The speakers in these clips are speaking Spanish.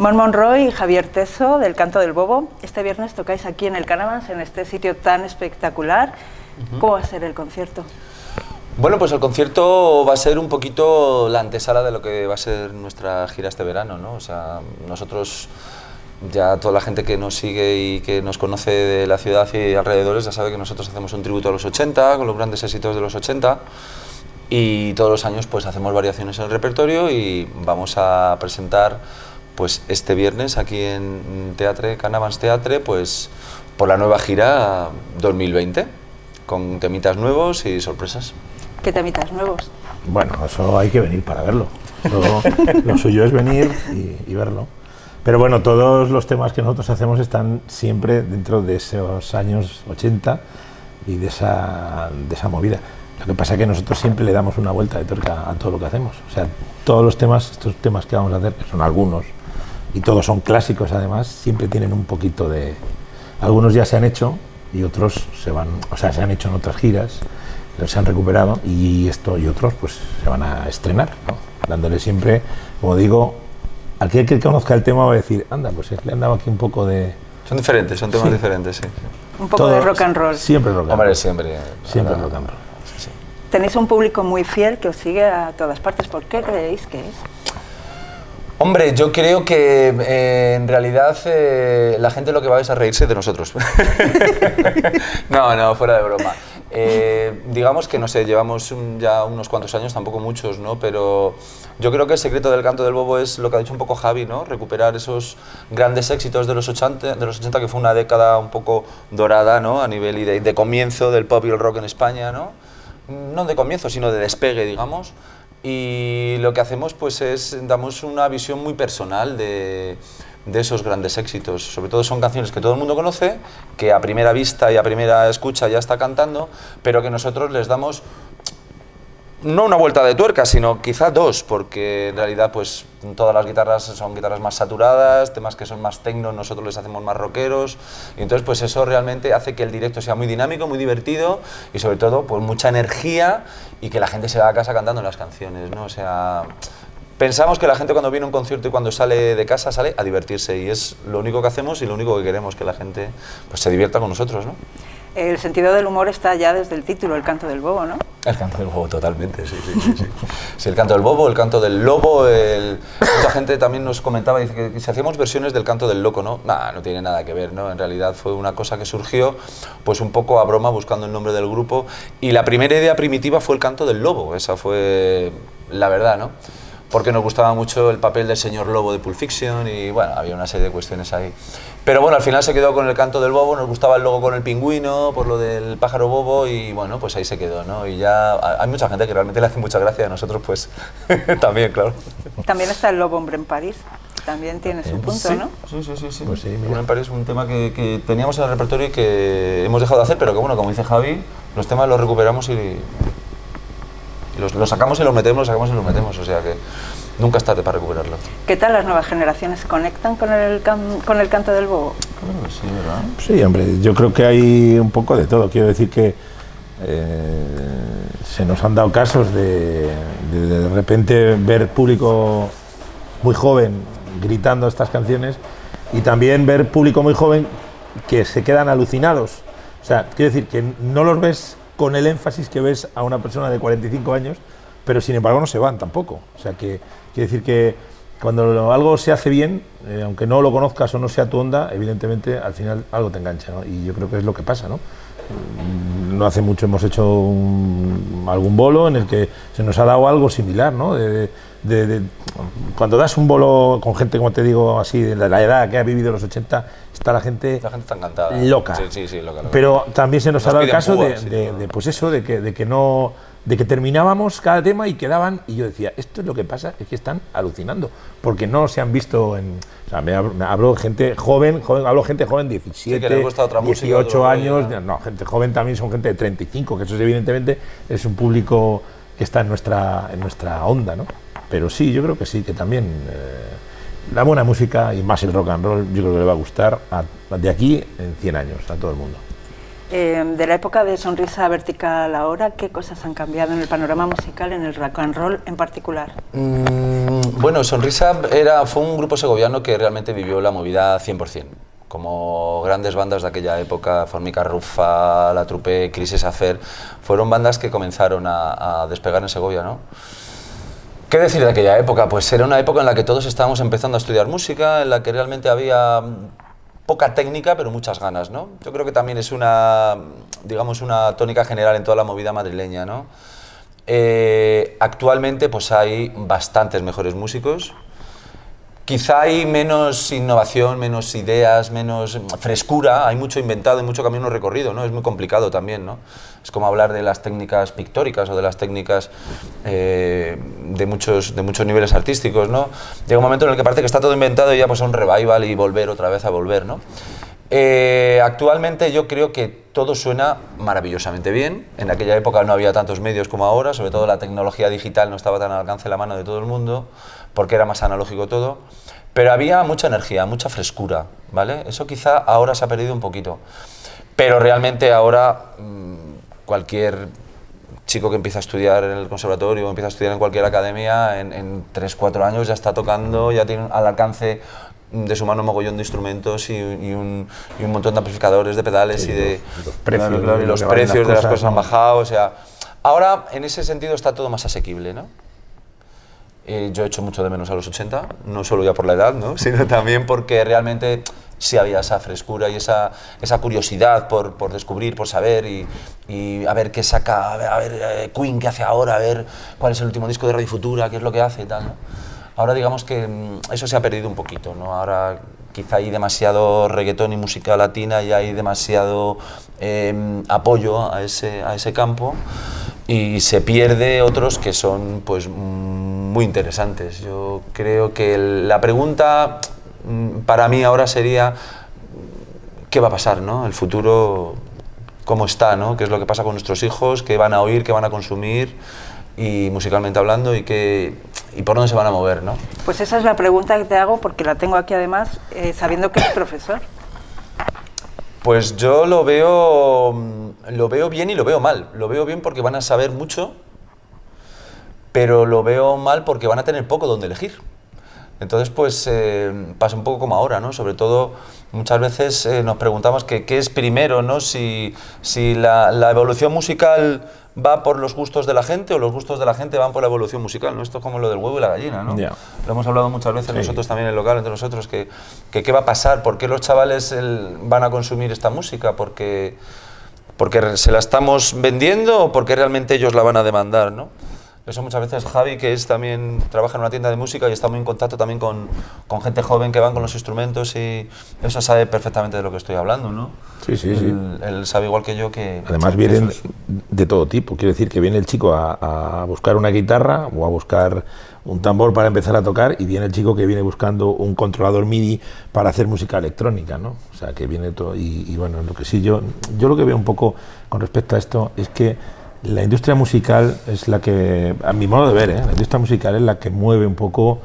Mon Monroy y Javier Teso del Canto del Bobo. Este viernes tocáis aquí en el Canavans, en este sitio tan espectacular. ¿Cómo va a ser el concierto? Bueno, pues el concierto va a ser un poquito la antesala de lo que va a ser nuestra gira este verano, ¿no? O sea, nosotros ya toda la gente que nos sigue y que nos conoce de la ciudad y alrededores ya sabe que nosotros hacemos un tributo a los 80, con los grandes éxitos de los 80 y todos los años pues hacemos variaciones en el repertorio y vamos a presentar pues este viernes aquí en Teatre, Canavans Teatre, pues por la nueva gira 2020 con temitas nuevos y sorpresas. ¿Qué temitas nuevos? Bueno, eso hay que venir para verlo. lo suyo es venir y verlo. Pero bueno, todos los temas que nosotros hacemos están siempre dentro de esos años 80 y de esa, de esa movida. Lo que pasa es que nosotros siempre le damos una vuelta de tuerca a todo lo que hacemos. O sea, todos los temas, estos temas que vamos a hacer, que son algunos, y todos son clásicos además, siempre tienen un poquito de... Algunos ya se han hecho y otros se van, o sea, se han hecho en otras giras, se han recuperado y esto y otros pues se van a estrenar, dándole siempre, como digo, aquel que conozca el tema va a decir, anda, pues le han dado aquí un poco de... Son diferentes, son temas diferentes, sí. Un poco de rock and roll. Siempre rock and Hombre, roll. siempre. Siempre rock and roll. Tenéis un público muy fiel que os sigue a todas partes. ¿Por qué creéis que es? Hombre, yo creo que eh, en realidad eh, la gente lo que va es a reírse de nosotros. no, no, fuera de broma. Eh, digamos que, no sé, llevamos ya unos cuantos años, tampoco muchos, ¿no? Pero yo creo que el secreto del canto del bobo es lo que ha dicho un poco Javi, ¿no? Recuperar esos grandes éxitos de los 80, de los 80 que fue una década un poco dorada, ¿no? A nivel de, de comienzo del pop y el rock en España, ¿no? No de comienzo, sino de despegue, digamos. Y lo que hacemos pues es, damos una visión muy personal de, de esos grandes éxitos. Sobre todo son canciones que todo el mundo conoce, que a primera vista y a primera escucha ya está cantando, pero que nosotros les damos no una vuelta de tuerca, sino quizá dos, porque en realidad pues todas las guitarras son guitarras más saturadas, temas que son más tecno, nosotros les hacemos más rockeros, y entonces pues eso realmente hace que el directo sea muy dinámico, muy divertido y sobre todo pues mucha energía y que la gente se va a casa cantando las canciones, ¿no? O sea, pensamos que la gente cuando viene a un concierto y cuando sale de casa sale a divertirse y es lo único que hacemos y lo único que queremos, que la gente pues se divierta con nosotros, ¿no? El sentido del humor está ya desde el título, el canto del bobo, ¿no? El canto del bobo, totalmente, sí, sí, sí. sí. Sí, el canto del bobo, el canto del lobo, el... mucha gente también nos comentaba, dice que si hacíamos versiones del canto del loco, ¿no? Nada, no tiene nada que ver, ¿no? En realidad fue una cosa que surgió, pues un poco a broma, buscando el nombre del grupo, y la primera idea primitiva fue el canto del lobo, esa fue la verdad, ¿no? Porque nos gustaba mucho el papel del señor Lobo de Pulp Fiction y bueno, había una serie de cuestiones ahí. Pero bueno, al final se quedó con el canto del bobo, nos gustaba el logo con el pingüino, por lo del pájaro bobo y bueno, pues ahí se quedó, ¿no? Y ya hay mucha gente que realmente le hace mucha gracia a nosotros, pues también, claro. También está el lobo hombre en París, también tiene su punto, sí, ¿no? Sí, sí, sí. sí. Pues sí, mira. En París es un tema que, que teníamos en el repertorio y que hemos dejado de hacer, pero que bueno, como dice Javi, los temas los recuperamos y, los, los, sacamos y los metemos, los sacamos y los metemos, o sea que nunca es tarde para recuperarlo. ¿Qué tal las nuevas generaciones? ¿Conectan con el, con el canto del bobo? Creo que sí, ¿verdad? Sí, hombre, yo creo que hay un poco de todo. Quiero decir que eh, se nos han dado casos de, de de repente ver público muy joven gritando estas canciones y también ver público muy joven que se quedan alucinados. O sea, quiero decir que no los ves con el énfasis que ves a una persona de 45 años, pero sin embargo no se van tampoco. O sea, que quiere decir que cuando algo se hace bien, eh, aunque no lo conozcas o no sea tu onda, evidentemente al final algo te engancha, ¿no? Y yo creo que es lo que pasa, ¿no? No hace mucho hemos hecho un- algún bolo en el que se nos ha dado algo similar, ¿no? De- de- de- cuando das un bolo con gente, como te digo, así, de la, edad que ha vivido los 80, está la gente La gente está encantada. loca. Sí, sí, sí, loca. loca. Pero también se nos, Nos ha dado el caso de, púas, pues eso, de que, de que no de que terminábamos cada tema y quedaban y yo decía esto es lo que pasa es que están alucinando porque no se han visto en o sea, me hablo, me hablo gente joven, joven hablo gente joven 17 que les gusta otra música, 18 otro rollo, años ¿no? no gente joven también son gente de 35 que eso es, evidentemente es un público que está en nuestra en nuestra onda no pero sí yo creo que sí que también eh, la buena música y más el rock and roll yo creo que le va a gustar a- de aquí en 100 años a todo el mundo Eh, de la época de Sonrisa Vertical ahora, ¿qué cosas han cambiado en el panorama musical, en el rock and roll en particular? Mm, bueno, Sonrisa era, fue un grupo segoviano que realmente vivió la movida 100%. Como grandes bandas de aquella época, Formica Rufa, La Trupe, Crisis Afer, fueron bandas que comenzaron a, a despegar en Segovia, ¿no? ¿Qué decir de aquella época? Pues era una época en la que todos estábamos empezando a estudiar música, en la que realmente había poca técnica, pero muchas ganas, ¿no? Yo creo que también es una, digamos, una tónica general en toda la movida madrileña, ¿no? Eh, actualmente pues hay bastantes mejores músicos, Quizá hay menos innovación, menos ideas, menos frescura, hay mucho inventado y mucho camino recorrido, ¿no? Es muy complicado también, ¿no? Es como hablar de las técnicas pictóricas o de las técnicas eh, de, muchos, de muchos niveles artísticos, ¿no? Llega un momento en el que parece que está todo inventado y ya pues un revival y volver otra vez a volver, ¿no? Eh, actualmente yo creo que todo suena maravillosamente bien. En aquella época no había tantos medios como ahora, sobre todo la tecnología digital no estaba tan al alcance de la mano de todo el mundo porque era más analógico todo, pero había mucha energía, mucha frescura, ¿vale? Eso quizá ahora se ha perdido un poquito, pero realmente ahora mm, cualquier chico que empieza a estudiar en el conservatorio o empieza a estudiar en cualquier academia, en, en 3, 4 años ya está tocando, ya tiene al alcance de su mano un mogollón de instrumentos y, un, montón de amplificadores, de pedales y de los precios, y los precios de las cosas han bajado, o sea, ahora en ese sentido está todo más asequible, ¿no? Eh, yo he hecho mucho de menos a los 80, no solo ya por la edad, ¿no? sino también porque realmente sí había esa frescura y esa, esa curiosidad por, por, descubrir, por saber y, y, a ver qué saca, a ver, eh, Queen qué hace ahora, a ver cuál es el último disco de Radio Futura, qué es lo que hace y tal. ¿no? Ahora digamos que mm, eso se ha perdido un poquito, ¿no? ahora quizá hay demasiado reggaetón y música latina y hay demasiado em, apoyo a ese, a ese campo y se pierde otros que son pues muy interesantes. Yo creo que la pregunta mm, para mí ahora sería qué va a pasar, ¿no? El futuro cómo está, ¿no? ¿Qué es lo que pasa con nuestros hijos? ¿Qué van a oír? ¿Qué van a consumir? Y musicalmente hablando y qué y por dónde se van a mover, ¿no? Pues esa es la pregunta que te hago porque la tengo aquí además eh, sabiendo que eres profesor. Pues yo lo veo, lo veo bien y lo veo mal. Lo veo bien porque van a saber mucho, pero lo veo mal porque van a tener poco donde elegir. Entonces, pues eh, pasa un poco como ahora, ¿no? Sobre todo, muchas veces eh, nos preguntamos que, qué es primero, ¿no? Si, si la, la evolución musical va por los gustos de la gente o los gustos de la gente van por la evolución musical, ¿no? Esto es como lo del huevo y la gallina, ¿no? Lo hemos hablado muchas veces nosotros también en el local, entre nosotros, que, que, qué va a pasar, por qué los chavales van a consumir esta música, porque, porque se la estamos vendiendo o porque realmente ellos la van a demandar, ¿no? Eso muchas veces Javi, que es también trabaja en una tienda de música y está muy en contacto también con, con gente joven que van con los instrumentos y eso sabe perfectamente de lo que estoy hablando, ¿no? Sí, sí, sí. Él, sabe igual que yo que... Además vienen de todo tipo, quiero decir que viene el chico a, a, buscar una guitarra o a buscar un tambor para empezar a tocar y viene el chico que viene buscando un controlador MIDI para hacer música electrónica, ¿no? O sea, que viene todo... Y, y bueno, lo que sí, yo, yo lo que veo un poco con respecto a esto es que la industria musical es la que, a mi modo de ver, ¿eh? la industria musical es la que mueve un poco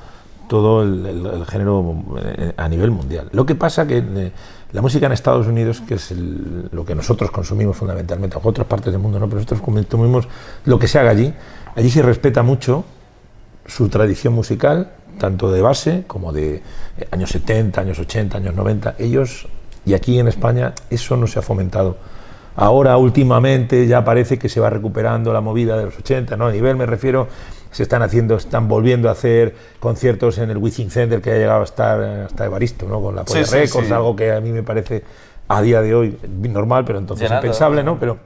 todo el, género eh, a nivel mundial. Lo que pasa que eh, la música en Estados Unidos, que es lo que nosotros consumimos fundamentalmente, en otras partes del mundo no, pero nosotros consumimos lo que se haga allí, allí se respeta mucho su tradición musical, tanto de base como de años 70, años 80, años 90. Ellos, y aquí en España, eso no se ha fomentado Ahora, últimamente, ya parece que se va recuperando la movida de los 80, ¿no? A nivel, me refiero, se están haciendo, están volviendo a hacer conciertos en el Wizzing Center, que ha llegado a estar hasta Evaristo, ¿no? Con la Polla Records, algo que a mí me parece a día de hoy normal, pero entonces impensable, ¿no? Pero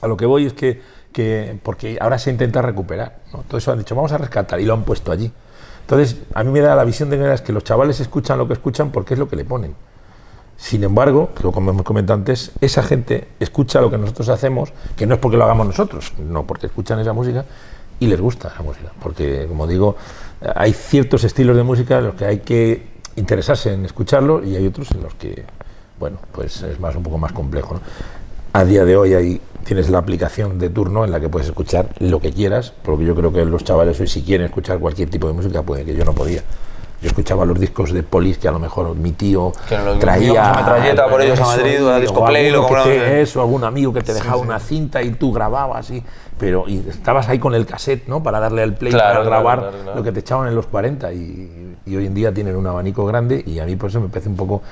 a lo que voy es que, que porque ahora se intenta recuperar, ¿no? Todo eso han dicho, vamos a rescatar, y lo han puesto allí. Entonces, a mí me da la visión de que los chavales escuchan lo que escuchan porque es lo que le ponen. Sin embargo, como hemos comentado antes, esa gente escucha lo que nosotros hacemos, que no es porque lo hagamos nosotros, no porque escuchan esa música y les gusta esa música. Porque, como digo, hay ciertos estilos de música en los que hay que interesarse en escucharlo y hay otros en los que, bueno, pues es más un poco más complejo. A día de hoy hay, tienes la aplicación de turno en la que puedes escuchar lo que quieras, porque yo creo que los chavales hoy si quieren escuchar cualquier tipo de música, puede que yo no podía Yo escuchaba los discos de Polis que a lo mejor mi tío Que lo traía íbamos a metralleta por ellos a Madrid, o a Disco Play, lo te- eso, algún amigo que te dejaba una cinta y tú grababas y pero y estabas ahí con el cassette, ¿no? Para darle al play Claro, para grabar claro, claro. lo que te echaban en los 40 y, y hoy en día tienen un abanico grande y a mí por eso me parece un poco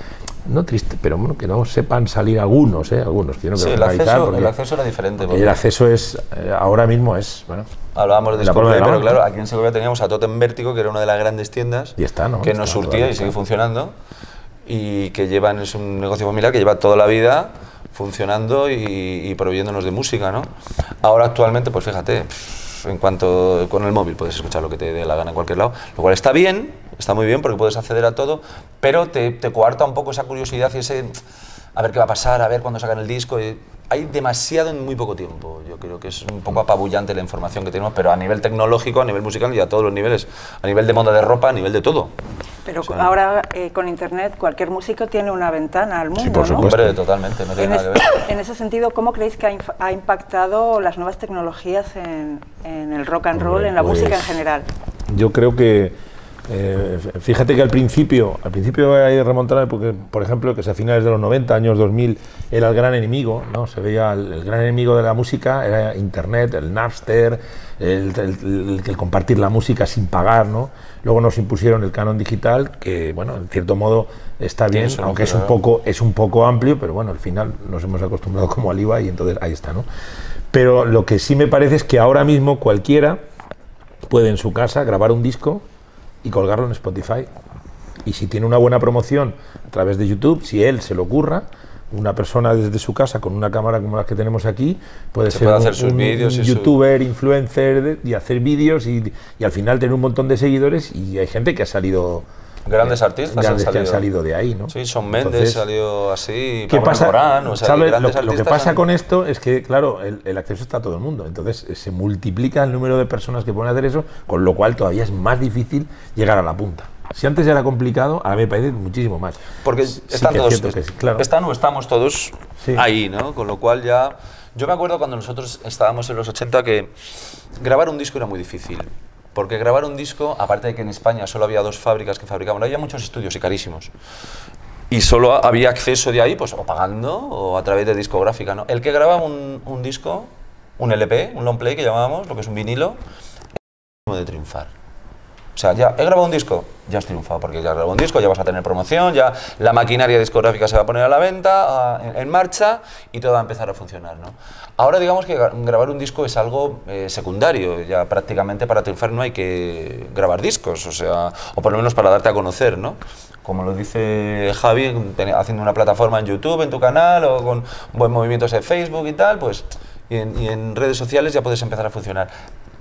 no triste, pero bueno, que no sepan salir algunos, ¿eh? Algunos quiero Sí, el acceso, porque el acceso era diferente. el porque acceso es eh, ahora mismo es, bueno, Hablábamos de la Disco palma de Play, la pero mano. claro, aquí en Segovia teníamos a Totem Vértigo, que era una de las grandes tiendas Y está, ¿no? que Está nos surtía y sigue funcionando y que llevan, es un negocio familiar que lleva toda la vida funcionando y, y proveyéndonos de música, ¿no? Ahora actualmente, pues fíjate, en cuanto con el móvil puedes escuchar lo que te dé la gana en cualquier lado, lo cual está bien, está muy bien porque puedes acceder a todo, pero te, te coarta un poco esa curiosidad y ese a ver qué va a pasar, a ver cuándo sacan el disco. y hay demasiado en muy poco tiempo. Yo creo que es un poco apabullante la información que tenemos, pero a nivel tecnológico, a nivel musical y a todos los niveles, a nivel de moda de ropa, a nivel de todo. Pero O sea, ahora eh, con Internet cualquier músico tiene una ventana al mundo, por ¿no? supuesto. Hombre, totalmente, no tiene En, nada es- que ver. en ese sentido, ¿cómo creéis que ha, impactado las nuevas tecnologías en, en el rock and roll, Hombre, en la música en pues, general? Yo creo que, eh, fíjate que al principio, al principio hay que remontar, porque, por ejemplo, que a finales de los 90, años 2000, era el gran enemigo, ¿no? Se veía el, el gran enemigo de la música, era Internet, el Napster, el, el- el- el compartir la música sin pagar, ¿no? Luego nos impusieron el canon digital, que, bueno, en cierto modo está bien, aunque es un poco, es un poco amplio, pero bueno, al final nos hemos acostumbrado como al IVA y entonces ahí está, ¿no? Pero lo que sí me parece es que ahora mismo cualquiera puede en su casa grabar un disco y colgarlo en Spotify. Y si tiene una buena promoción a través de YouTube, si él se lo ocurra, una persona desde su casa con una cámara como las que tenemos aquí puede Se ser puede un, hacer sus un- vídeos un y su- youtuber, influencer de- y hacer vídeos y, y al final tener un montón de seguidores y hay gente que ha salido Grandes artistas han grandes que salido. han salido de ahí, ¿no? Sí, Son Mendes Entonces, salió así, ¿Qué Pablo pasa? Alborán, o sea, hay ¿sabes? Lo, que pasa han- con esto es que, claro, el, el acceso está a todo el mundo. Entonces eh, se multiplica el número de personas que pueden hacer eso, con lo cual todavía es más difícil llegar a la punta. Si antes era complicado, ahora me parece muchísimo más. Porque Sí están que es todos, cierto que sí, claro. están o estamos todos Sí. ahí, ¿no? Con lo cual ya... Yo me acuerdo cuando nosotros estábamos en los 80 que grabar un disco era muy difícil. Porque grabar un disco, aparte de que en España solo había dos fábricas que fabricaban, había muchos estudios y carísimos. Y solo había acceso de ahí, pues o pagando o a través de discográfica, ¿no? El que grababa un, un disco, un LP, un long play que llamábamos, lo que es un vinilo, es de triunfar. O sea, ya he grabado un disco, ya has triunfado, porque ya has grabado un disco, ya vas a tener promoción, ya la maquinaria discográfica se va a poner a la venta, a- en, en marcha, y todo va a empezar a funcionar, ¿no? Ahora digamos que gra- grabar un disco es algo eh, secundario, ya prácticamente para triunfar no hay que grabar discos, o sea, o por lo menos para darte a conocer, ¿no? Como lo dice Javi, haciendo una plataforma en YouTube, en tu canal, o con buen movimientos en Facebook y tal, pues, y en redes sociales ya puedes empezar a funcionar.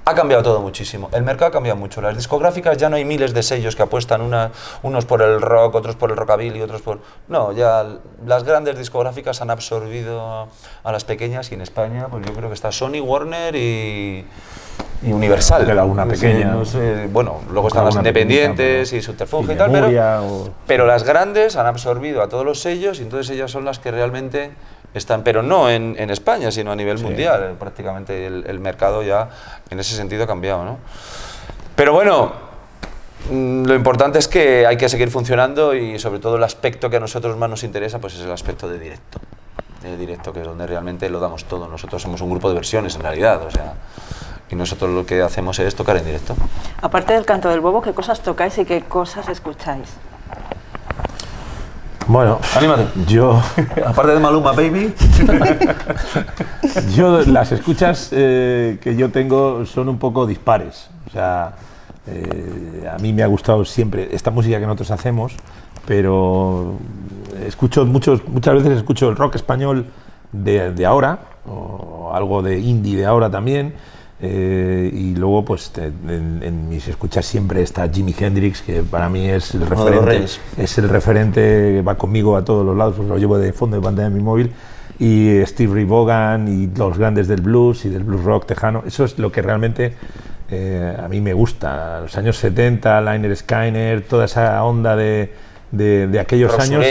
Ha cambiado todo muchísimo. El mercado ha cambiado mucho. Las discográficas ya no hay miles de sellos que apuestan una- unos por el rock, otros por el rockabilly, otros por. No, ya las grandes discográficas han absorbido a, las pequeñas y en España, pues yo creo que está Sony, Warner y, y Universal. Queda una pequeña. no sé, bueno, luego están las independientes y Subterfuge y y tal, pero, o- pero las grandes han absorbido a todos los sellos y entonces ellas son las que realmente están, pero no en, en España, sino a nivel mundial. Prácticamente el, el mercado ya en ese sentido ha cambiado, ¿no? Pero bueno, mm, lo importante es que hay que seguir funcionando y sobre todo el aspecto que a nosotros más nos interesa pues es el aspecto de directo. De directo, que es donde realmente lo damos todo. Nosotros somos un grupo de versiones en realidad, o sea, y nosotros lo que hacemos es tocar en directo. Aparte del canto del bobo, ¿qué cosas tocáis y qué cosas escucháis? Bueno, Anímate. yo, Aparte de Maluma Baby, yo las escuchas eh, que yo tengo son un poco dispares. O sea, eh, a mí me ha gustado siempre esta música que nosotros hacemos, pero escucho muchos, muchas veces escucho el rock español de, de ahora, o algo de indie de ahora también. Eh, y luego, pues te- en, en mis escuchas siempre está Jimi Hendrix, que para mí es el de referente, es el referente que va conmigo a todos los lados, pues lo llevo de fondo de pantalla en mi móvil. Y Steve Ray Vaughan y los grandes del blues y del blues rock tejano, eso es lo que realmente eh, a mí me gusta. Los años 70, Liner Skyner, toda esa onda de, de, de aquellos Rock años.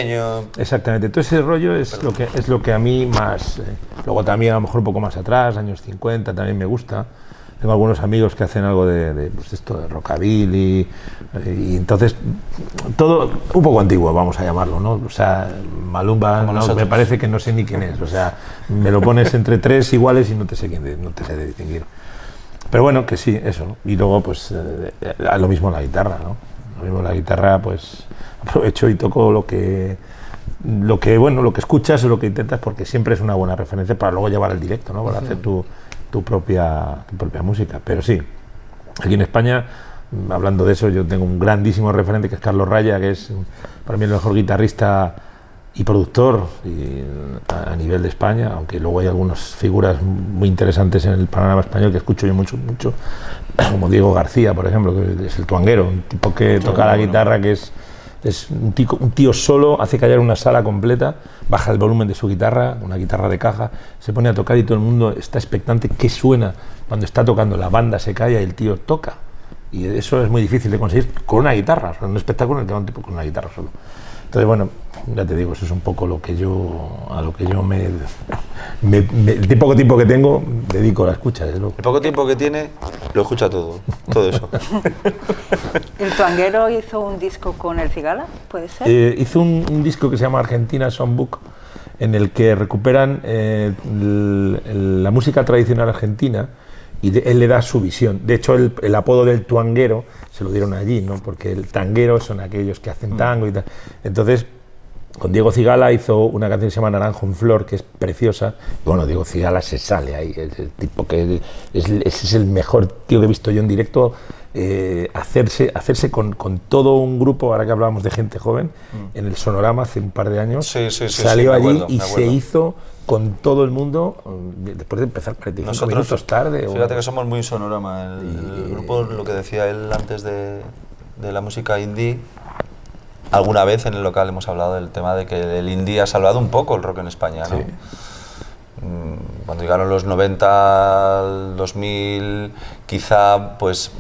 Exactamente, todo ese rollo es lo que es lo que a mí más. eh, luego también a lo mejor un poco más atrás, años 50 también me gusta. tengo algunos amigos que hacen algo de, de, pues esto de rockabilly y, y entonces todo un poco antiguo vamos a llamarlo no o sea Malumba no, me parece que no sé ni quién es o sea me lo pones entre tres iguales y no te sé quién no te sé de distinguir pero bueno que sí eso ¿no? y luego pues eh, eh, lo mismo la guitarra no lo mismo la guitarra pues aprovecho y toco lo que lo que bueno lo que escuchas o lo que intentas porque siempre es una buena referencia para luego llevar al directo no para hacer tu, tu propia tu propia música. Pero sí aquí en España hablando de eso yo tengo un grandísimo referente que es Carlos Raya que es para mí el mejor guitarrista y productor y, a nivel de España aunque luego hay algunas figuras muy interesantes en el panorama español que escucho yo mucho mucho como Diego García por ejemplo que es el tuanguero un tipo que toca la guitarra que es es un, tío solo, hace callar una sala completa, baja el volumen de su guitarra, una guitarra de caja, se pone a tocar y todo el mundo está expectante qué suena cuando está tocando. La banda se calla y el tío toca. Y eso es muy difícil de conseguir con una guitarra, o sea, un espectáculo en el que con una guitarra solo. Entonces, bueno, ya te digo, eso es un poco lo que yo, a lo que yo me, me- me- el poco tiempo que tengo, dedico a la escucha, desde luego. El poco tiempo que tiene, lo escucha todo, todo eso. ¿El tuanguero hizo un disco con el Cigala? ¿Puede ser? Eh, hizo un, un disco que se llama Argentina Songbook, en el que recuperan eh, el- el- la música tradicional argentina y de- él le da su visión. De hecho, el, el apodo del tuanguero se lo dieron allí, ¿no? porque el tanguero son aquellos que hacen tango y tal. Entonces, con Diego Cigala hizo una canción que se llama Naranjo en Flor, que es preciosa. Bueno, Diego Cigala se sale ahí, es el tipo que es, es el mejor tío que he visto yo en directo. eh, hacerse hacerse con, con todo un grupo, ahora que hablábamos de gente joven, en el Sonorama hace un par de años. Mm. Sí, sí, sí, salió allí acuerdo, y se hizo con todo el mundo eh, después de empezar 45 minutos tarde. Fíjate que somos muy sonorama. El, el grupo, lo que decía él antes de, de la música indie, alguna vez en el local hemos hablado del tema de que el indie ha salvado un poco el rock en España. ¿no? Sí. Mm, Cuando llegaron los 90 al 2000, quizá pues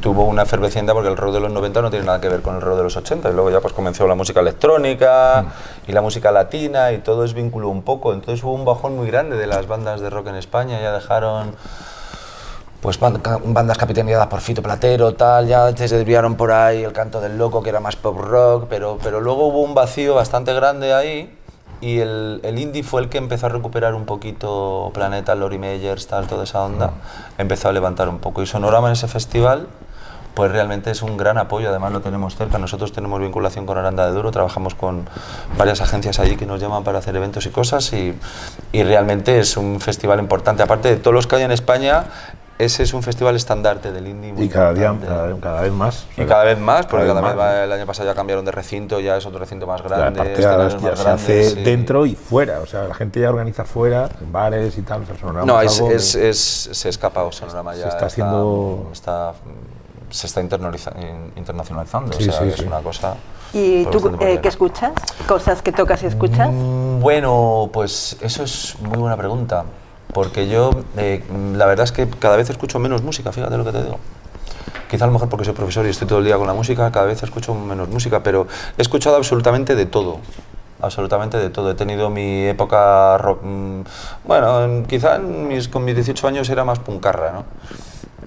tuvo una efervescencia porque el rock de los 90 no tiene nada que ver con el rock de los 80 y luego ya pues comenzó la música electrónica y la música latina y todo es vínculo un poco. Entonces hubo un bajón muy grande de las bandas de rock en España. Ya dejaron pues bandas capitaneadas por Fito Platero, tal, ya se desviaron por ahí el canto del loco, que era más pop rock, pero, pero luego hubo un vacío bastante grande ahí y el, el indie fue el que empezó a recuperar un poquito Planeta, Lori Meyers, tal, toda esa onda, empezó a levantar un poco. Y Sonorama en ese festival, pues realmente es un gran apoyo, además lo tenemos cerca, nosotros tenemos vinculación con Aranda de Duro, trabajamos con varias agencias allí que nos llaman para hacer eventos y cosas. Y, y realmente es un festival importante, aparte de todos los que hay en España, ese es un festival estandarte del indie. muy y cada día cada, cada vez más. Y cada vez más, porque Cada cada, vez vez más, el año pasado ya cambiaron de recinto, ya es otro recinto más grande, escenarios ya más se grandes, hace y- dentro y fuera, o sea, la gente ya organiza fuera, en bares y tal. o sea, sonorama No, es es, algo es, que- es- se escapa o Sonorama Se ya está haciendo- está- se está internacionalizando, Sí, o sea, sí, es sí. una cosa... ¿Y tú eh, qué escuchas? ¿Cosas que tocas y escuchas? Mm, Bueno, pues eso es muy buena pregunta, porque yo eh, la verdad es que cada vez escucho menos música, fíjate lo que te digo. Quizá a lo mejor porque soy profesor y estoy todo el día con la música, cada vez escucho menos música, pero he escuchado absolutamente de todo. Absolutamente de todo. He tenido mi época rock. mm, Bueno, en- quizá en mis- con mis 18 años era más puncarra, ¿no?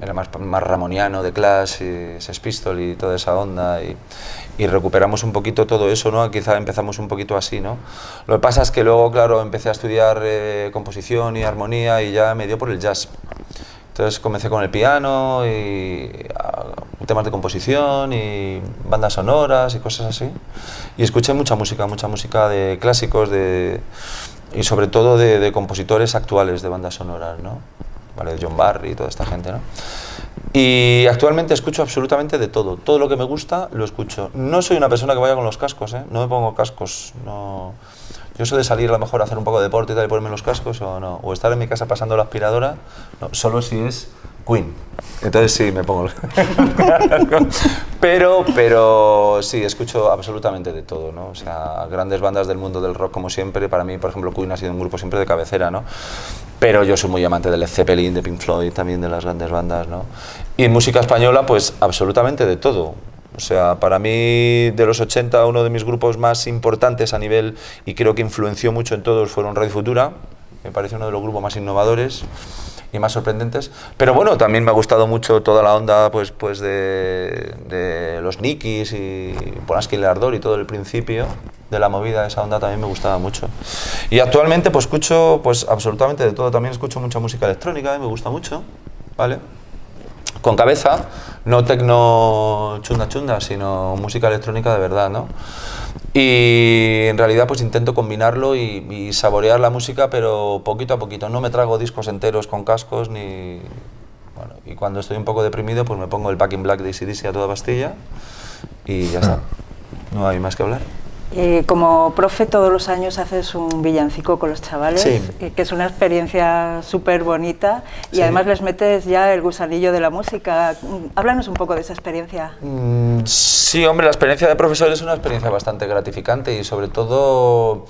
Era más, más ramoniano, de Clash, y Sex Pistol y toda esa onda. Y, y recuperamos un poquito todo eso, ¿no? Quizá empezamos un poquito así, ¿no? Lo que pasa es que luego, claro, empecé a estudiar eh, composición y armonía y ya me dio por el jazz. Entonces comencé con el piano y temas de composición y bandas sonoras y cosas así. Y escuché mucha música, mucha música de clásicos de, y sobre todo de, de compositores actuales de bandas sonoras, ¿no? Vale, John Barry y toda esta gente, ¿no? Y actualmente escucho absolutamente de todo. Todo lo que me gusta lo escucho. No soy una persona que vaya con los cascos, ¿eh? No me pongo cascos, no... Yo soy de salir a lo mejor a hacer un poco de deporte y tal y ponerme los cascos o no. O estar en mi casa pasando la aspiradora, no, solo si es Queen. Entonces sí, me pongo Pero, pero sí, escucho absolutamente de todo, ¿no? O sea, grandes bandas del mundo del rock como siempre. Para mí, por ejemplo, Queen ha sido un grupo siempre de cabecera, ¿no? Pero yo soy muy amante de Led Zeppelin, de Pink Floyd, también de las grandes bandas, ¿no? Y en música española, pues absolutamente de todo. O sea, para mí de los 80 uno de mis grupos más importantes a nivel y creo que influenció mucho en todos fueron Radio Futura. Me parece uno de los grupos más innovadores. Y más sorprendentes. Pero bueno, también me ha gustado mucho toda la onda pues, pues de, de los Nikis y Polanski y Ardor y todo el principio de la movida, esa onda también me gustaba mucho. Y actualmente pues escucho pues absolutamente de todo, también escucho mucha música electrónica, y me gusta mucho, ¿vale? Con cabeza, no tecno chunda chunda, sino música electrónica de verdad, ¿no? Y en realidad pues intento combinarlo y, y saborear la música, pero poquito a poquito, no me trago discos enteros con cascos ni... Bueno, y cuando estoy un poco deprimido pues me pongo el Back in Black de ACDC a toda pastilla y ya está. No hay más que hablar. Eh, como profe todos los años haces un villancico con los chavales, Sí. eh, que es una experiencia súper bonita y Sí. además les metes ya el gusanillo de la música. Háblanos un poco de esa experiencia. Mm, Sí, hombre, la experiencia de profesor es una experiencia bastante gratificante y sobre todo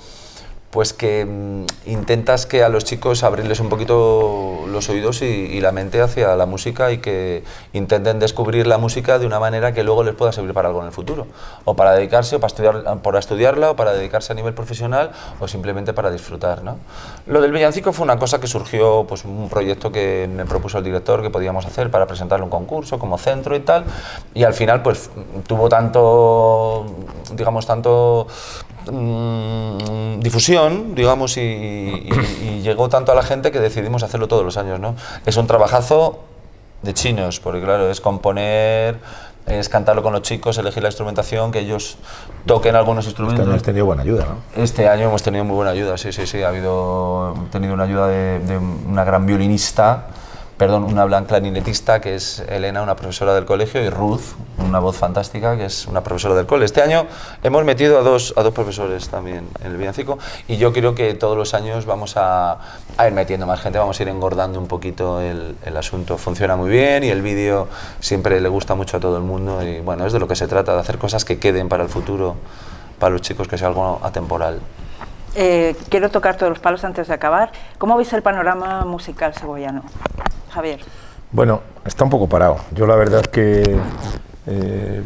pues que mm, intentas que a los chicos abrirles un poquito los oídos y, la mente hacia la música y que intenten descubrir la música de una manera que luego les pueda servir para algo en el futuro o para dedicarse o para para estudiarla o para dedicarse a nivel profesional o simplemente para disfrutar ¿no? lo del villancico fue una cosa que surgió pues un proyecto que me propuso el director que podíamos hacer para presentarle un concurso como centro y tal y al final pues tuvo tanto digamos tanto mm, difusión, digamos, y, y- y llegó tanto a la gente que decidimos hacerlo todos los años, ¿no? Es un trabajazo de chinos, porque claro, es componer, es cantarlo con los chicos, elegir la instrumentación, que ellos toquen algunos Este instrumentos. año has tenido buena ayuda, ¿no? Este año hemos tenido muy buena ayuda, sí, sí, sí. Ha habido hemos tenido una ayuda de, de una gran violinista, perdón, una gran clarinetista que es Elena, una profesora del colegio, y Ruth, una voz fantástica que es una profesora del cole. Este año hemos metido a dos, a dos profesores también en el villancico y yo creo que todos los años vamos a, ir metiendo más gente, vamos a ir engordando un poquito el, el asunto. Funciona muy bien y el vídeo siempre le gusta mucho a todo el mundo y bueno, es de lo que se trata, de hacer cosas que queden para el futuro, para los chicos, que sea algo atemporal. Eh, quiero tocar todos los palos antes de acabar. ¿Cómo veis el panorama musical segoviano? Javier. Bueno, está un poco parado. Yo la verdad que eh,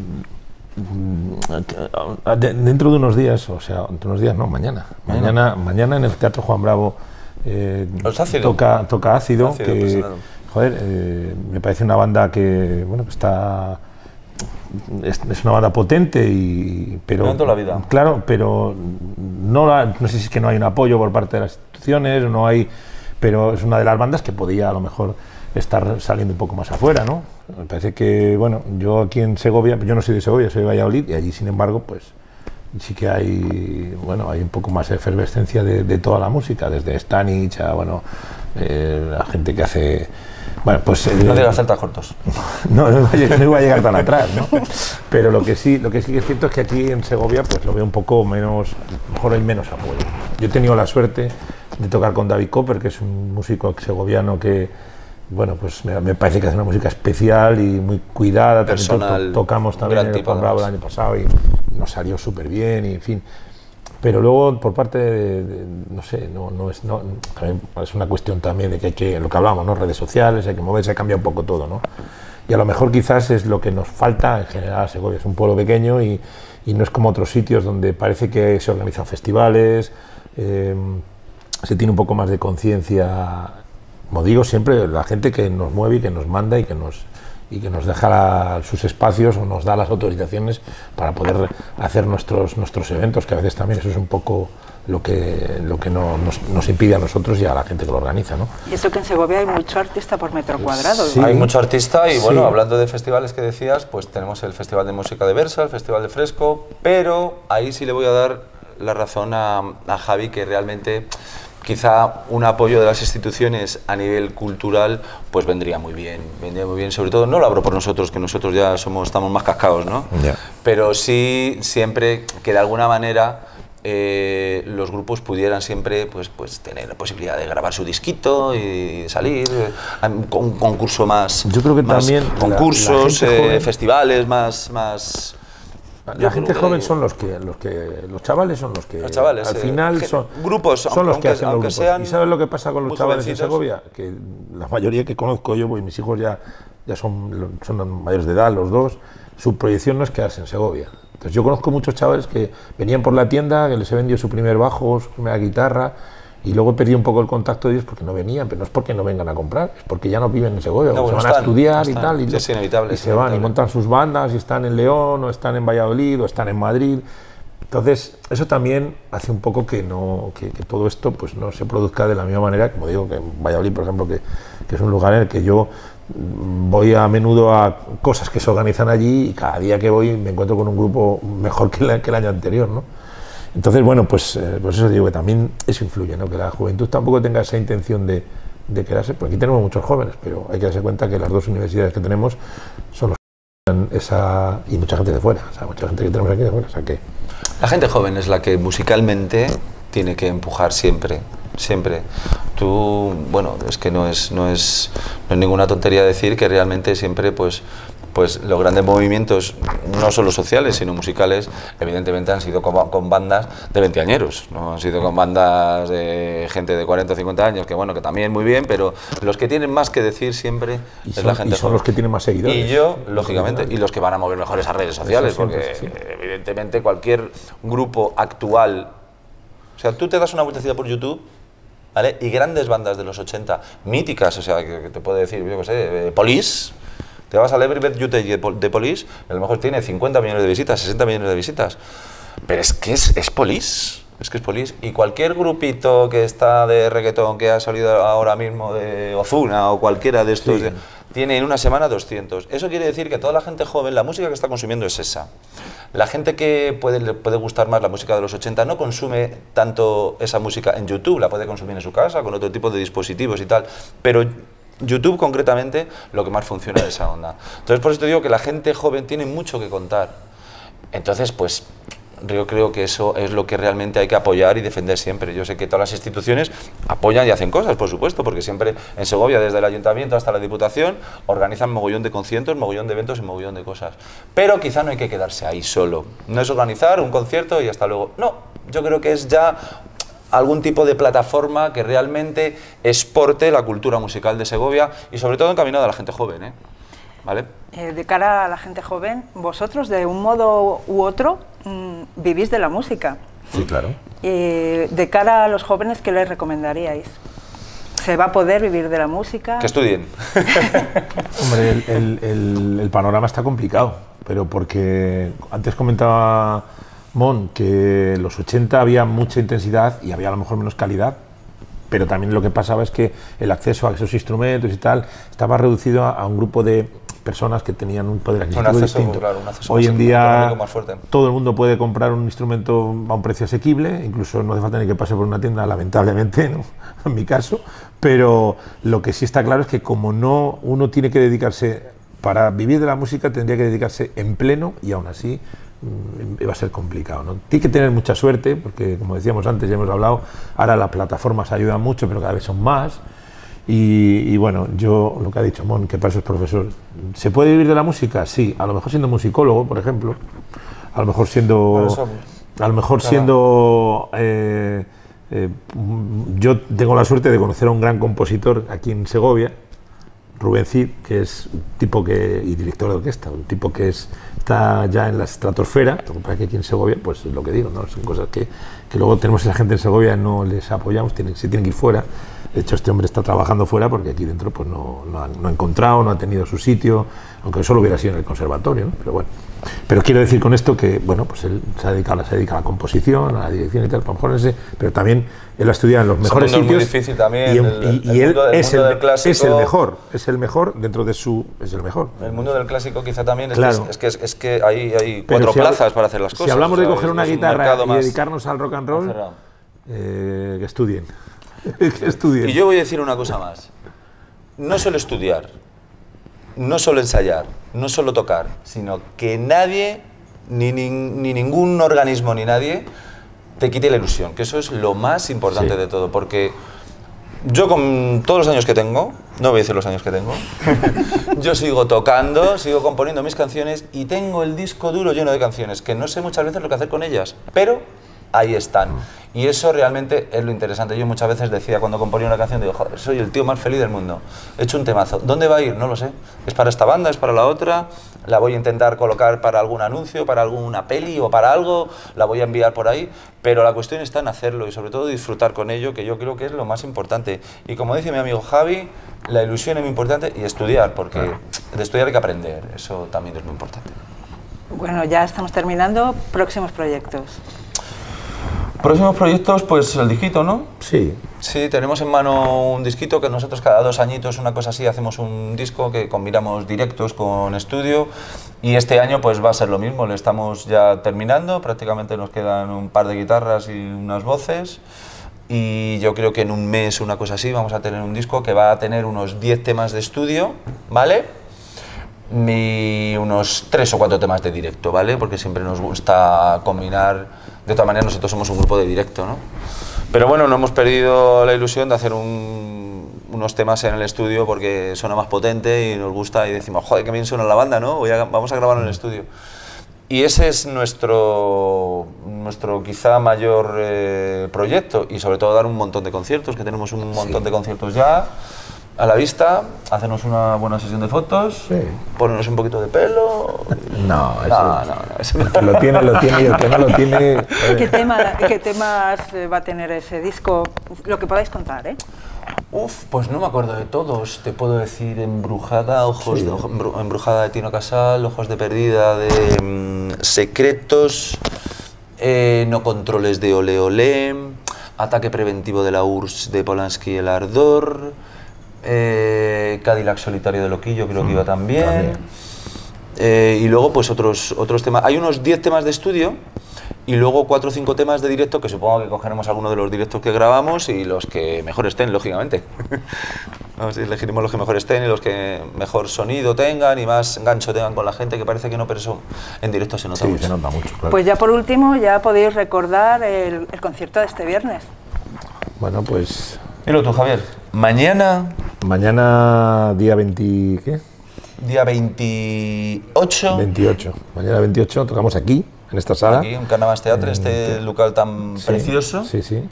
mm, de- dentro de unos días, o sea, dentro de unos días, no, mañana. Mañana, mañana en el Teatro Juan Bravo eh, toca, toca ácido, Ácido, que joder, eh, me parece una banda que bueno que está es, es una banda potente y pero toda la vida. claro pero no la- no sé si es que no hay un apoyo por parte de las instituciones no hay pero es una de las bandas que podía a lo mejor estar saliendo un poco más afuera no me parece que bueno yo aquí en Segovia yo no soy de Segovia soy de Valladolid y allí sin embargo pues sí que hay bueno hay un poco más de efervescencia de, de toda la música desde Stanich a bueno eh, la gente que hace bueno pues No eh, digas celtas cortos. no, no iba, a llegar, no iba a llegar tan atrás, ¿no? Pero lo que sí, lo que sí que es cierto es que aquí en Segovia, pues lo veo un poco menos, a lo mejor hay menos apoyo. Yo he tenido la suerte de tocar con David Copper, que es un músico segoviano que, bueno, pues me, me parece que hace una música especial y muy cuidada. También to- to- Personal, tocamos también en el Bravo el año pasado y nos salió súper bien y en fin. Pero luego, por parte de, de- no sé, no, no es, no, es una cuestión también de que hay que, lo que hablamos, ¿no? Redes sociales, hay que moverse, cambia un poco todo, ¿no? Y a lo mejor quizás es lo que nos falta en general a Segovia. Es un pueblo pequeño y, y no es como otros sitios donde parece que se organizan festivales, eh, se tiene un poco más de conciencia, como digo, siempre la gente que nos mueve y que nos manda y que nos, y que nos deja la- sus espacios o nos da las autorizaciones para poder hacer nuestros, nuestros eventos, que a veces también eso es un poco lo que, lo que no- nos, nos impide a nosotros y a la gente que lo organiza. ¿no? Y eso que en Segovia hay mucho artista por metro cuadrado. Sí. Hay mucho artista y bueno, Sí. hablando de festivales que decías, pues tenemos el Festival de Música de Versa, el Festival de Fresco, pero ahí sí le voy a dar la razón a, a Javi que realmente quizá un apoyo de las instituciones a nivel cultural pues vendría muy bien, vendría muy bien, sobre todo no lo abro por nosotros, que nosotros ya somos estamos más cascados, ¿no? Pero sí siempre que de alguna manera eh, los grupos pudieran siempre pues, pues tener la posibilidad de grabar su disquito y salir eh, con- un concurso más Yo creo que más también concursos la eh, joven- festivales más más La gente joven son los que, los que, los chavales son los que, Los chavales, al final son grupos, son aunque- los que hacen los grupos. sean ¿Y sabes lo que pasa con los chavales jovencitos? Segovia? Que la mayoría que conozco yo, pues mis hijos ya, ya son, son mayores de edad, los dos, su proyección no es quedarse en Segovia. Entonces yo conozco muchos chavales que venían por la tienda, que les he vendido su primer bajo, su primera guitarra, y luego perdí un poco el contacto de ellos porque no venían, pero no es porque no vengan a comprar, es porque ya no viven en Segovia, No, se van a están, estudiar y tal, y, es inevitable, y es se van y montan sus bandas y están en León o están en Valladolid o están en Madrid. Entonces, eso también hace un poco que, no, que, que todo esto pues, no se produzca de la misma manera, como digo, que en Valladolid, por ejemplo, que, que es un lugar en el que yo mm, voy a menudo a cosas que se organizan allí y cada día que voy me encuentro con un grupo mejor que, la- que el año anterior, ¿no? Entonces, bueno, pues, eh, eso digo que también eso influye, ¿no? Que la juventud tampoco tenga esa intención de, de quedarse, porque aquí tenemos muchos jóvenes, pero hay que darse cuenta que las dos universidades que tenemos son los que esa y mucha gente de fuera, o sea, mucha gente que tenemos aquí de fuera, o sea que La gente joven es la que musicalmente tiene que empujar siempre, siempre. Tú, bueno, es que no es, no es, no es ninguna tontería decir que realmente siempre, pues, pues los grandes movimientos, no solo sociales, sino musicales, evidentemente han sido con, con bandas de 20 añeros, no han sido con bandas de gente de 40 o 50 años, que bueno, que también muy bien, pero los que tienen más que decir siempre y es son, la gente y son joven. los que tienen más seguidores. Y yo, lógicamente, y los que van a mover mejor esas redes sociales, porque evidentemente cualquier grupo actual, o sea, tú te das una vueltecita por YouTube, ¿vale? Y grandes bandas de los 80, míticas, o sea, que, que te puedo decir, yo qué sé, eh, Police, te vas al Every Breath You Take de Pol- de Police, a lo mejor tiene 50 millones de visitas, 60 millones de visitas, pero es que es, es Police. Es que es Police. Y cualquier grupito que está de reggaetón que ha salido ahora mismo de Ozuna o cualquiera de estos, Sí. tiene en una semana 200. Eso quiere decir que toda la gente joven, la música que está consumiendo es esa. La gente que puede, le puede gustar más la música de los 80 no consume tanto esa música en YouTube, la puede consumir en su casa con otro tipo de dispositivos y tal, pero YouTube concretamente lo que más funciona es esa onda. Entonces por eso digo que la gente joven tiene mucho que contar. Entonces pues yo creo que eso es lo que realmente hay que apoyar y defender siempre. Yo sé que todas las instituciones apoyan y hacen cosas, por supuesto, porque siempre en Segovia, desde el ayuntamiento hasta la diputación, organizan mogollón de conciertos, mogollón de eventos y mogollón de cosas. Pero quizá no hay que quedarse ahí solo. No es organizar un concierto y hasta luego. No, yo creo que es ya algún tipo de plataforma que realmente exporte la cultura musical de Segovia y sobre todo encaminada a la gente joven, ¿eh? ¿Vale? Eh, de cara a la gente joven, vosotros de un modo u otro mm, vivís de la música. Sí, claro. Eh, de cara a los jóvenes, ¿qué les recomendaríais? ¿Se va a poder vivir de la música? Que estudien. Hombre, el, el- el- el panorama está complicado, pero porque antes comentaba Mon que en los 80 había mucha intensidad y había a lo mejor menos calidad, pero también lo que pasaba es que el acceso a esos instrumentos y tal estaba reducido a, a un grupo de personas que tenían un poder adquisitivo acceso, distinto. claro, un acceso Hoy en día económico más fuerte. todo el mundo puede comprar un instrumento a un precio asequible, incluso no hace falta ni que pase por una tienda, lamentablemente, ¿no? en mi caso, pero lo que sí está claro es que como no uno tiene que dedicarse, para vivir de la música tendría que dedicarse en pleno y aún así va a ser complicado. ¿no? Tiene que tener mucha suerte, porque como decíamos antes, ya hemos hablado, ahora las plataformas ayudan mucho, pero cada vez son más. Y, y bueno, yo lo que ha dicho Mon, que para eso es profesor, ¿se puede vivir de la música? Sí, a lo mejor siendo musicólogo, por ejemplo, a lo mejor siendo, a lo mejor claro. siendo, eh, eh, yo tengo la suerte de conocer a un gran compositor aquí en Segovia, Rubén Cid, que es un tipo que, y director de orquesta, un tipo que es, está ya en la estratosfera, lo que aquí en Segovia, pues es lo que digo, ¿no? son cosas que, que luego tenemos esa gente en Segovia, no les apoyamos, tienen, se tienen que ir fuera. De hecho, este hombre está trabajando fuera porque aquí dentro pues, no, no, ha, no ha encontrado, no ha tenido su sitio, aunque solo hubiera sido en el conservatorio, ¿no? pero bueno. Pero quiero decir con esto que, bueno, pues él se dedica, a la- se dedica a la composición, a la dirección y tal, a lo mejor en ese, pero también él ha estudiado en los mejores es muy sitios. difícil también, Y, el- y- el y él mundo- el es, el, del clásico- es el mejor, es el mejor dentro de su. Es el mejor. El mundo del clásico quizá también es, Claro. que, es, que, es, que hay, hay cuatro si plazas para hacer las cosas. Si hablamos o de coger una un guitarra y dedicarnos al rock and roll, eh, que estudien. que estudien. Y yo voy a decir una cosa más. No solo estudiar, no solo ensayar, no solo tocar, sino que nadie, ni, ni- ni ningún organismo, ni nadie, te quite la ilusión, que eso es lo más importante Sí. de todo, porque yo con todos los años que tengo, no voy a decir los años que tengo, yo sigo tocando, sigo componiendo mis canciones y tengo el disco duro lleno de canciones, que no sé muchas veces lo que hacer con ellas, pero ahí están. Y eso realmente es lo interesante. Yo muchas veces decía cuando componía una canción, digo, joder, soy el tío más feliz del mundo. He hecho un temazo. ¿Dónde va a ir? No lo sé. ¿Es para esta banda? ¿Es para la otra? ¿La voy a intentar colocar para algún anuncio, para alguna peli o para algo? ¿La voy a enviar por ahí? Pero la cuestión está en hacerlo y sobre todo disfrutar con ello, que yo creo que es lo más importante. Y como dice mi amigo Javi, la ilusión es muy importante y estudiar, porque de estudiar hay que aprender. Eso también es muy importante. Bueno, ya estamos terminando. Próximos proyectos. Próximos proyectos, pues el disquito, ¿no? Sí. Sí, tenemos en mano un disquito que nosotros cada dos añitos, una cosa así, hacemos un disco que combinamos directos con estudio y este año pues va a ser lo mismo, le estamos ya terminando, prácticamente nos quedan un par de guitarras y unas voces y yo creo que en un mes, una cosa así, vamos a tener un disco que va a tener unos 10 temas de estudio, ¿vale? Y unos 3 o 4 temas de directo, ¿vale? Porque siempre nos gusta combinar de todas maneras nosotros somos un grupo de directo, ¿no? Pero bueno, no hemos perdido la ilusión de hacer unos temas en el estudio porque suena más potente y nos gusta y decimos, joder, qué bien suena la banda, ¿no? vamos a grabarlo en el estudio. Y ese es nuestro, nuestro quizá mayor eh, proyecto y sobre todo dar un montón de conciertos, que tenemos un montón de conciertos ya a la vista, hacernos una buena sesión de fotos, ponernos un poquito de pelo. No, eso, no, eso no. lo tiene, lo tiene y el que no lo tiene. ¿Qué, tema, ¿Qué temas eh, va a tener ese disco? Lo que podáis contar, ¿eh? Uf, pues no me acuerdo de todos. Te puedo decir Embrujada, Ojos de, Embrujada de Tino Casal, Ojos de Perdida de mm, Secretos, eh, No Controles de Ole Ole, Ataque Preventivo de la URSS de Polanski El Ardor. Eh, Cadillac Solitario de Loquillo creo que iba mm, también. Eh, y luego pues otros, otros temas. Hay unos 10 temas de estudio y luego 4 o 5 temas de directo que supongo que cogeremos alguno de los directos que grabamos y los que mejor estén, lógicamente. Vamos, elegiremos los que mejor estén y los que mejor sonido tengan y más gancho tengan con la gente, que parece que no, pero eso en directo se nota mucho. Se nota mucho Pues ya por último, ya podéis recordar el, el concierto de este viernes. Bueno, pues... Dilo tú, Javier. Mañana Mañana, día 20. ¿Qué? Día 28. 28. Mañana 28 tocamos aquí, en esta sala. Aquí, en Carnavas Teatre, este local tan precioso. Sí, sí.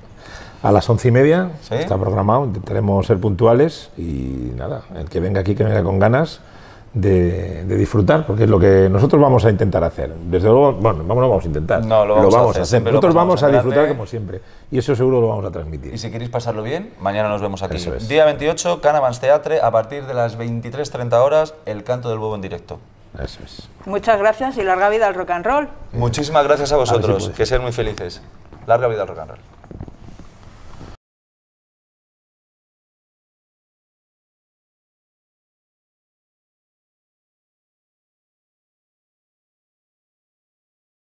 A las once y media está programado, intentaremos ser puntuales y nada, el que venga aquí que venga con ganas de, disfrutar, porque es lo que nosotros vamos a intentar hacer. Desde luego, bueno, no vamos a intentar, no, lo vamos, a hacer. Nosotros vamos a disfrutar como siempre y eso seguro lo vamos a transmitir. Y si queréis pasarlo bien, mañana nos vemos aquí. Día 28, Canavans Teatre, a partir de las 23.30 horas, el canto del huevo en directo. Eso es. Muchas gracias y larga vida al rock and roll. Muchísimas gracias a vosotros, que sean muy felices. Larga vida al rock and roll.